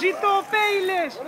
Gito Peiles!